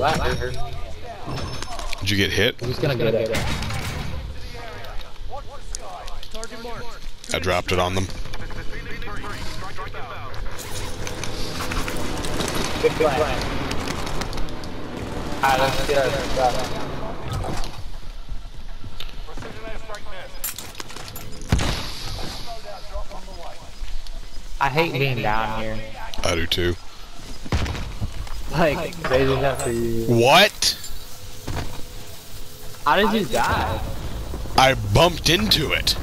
Did you get hit? Gonna get it. I dropped it on them. Good plan. Alright, let's get our I hate being down here. I do too. Like, they just have to. What? How did you die? I bumped into it.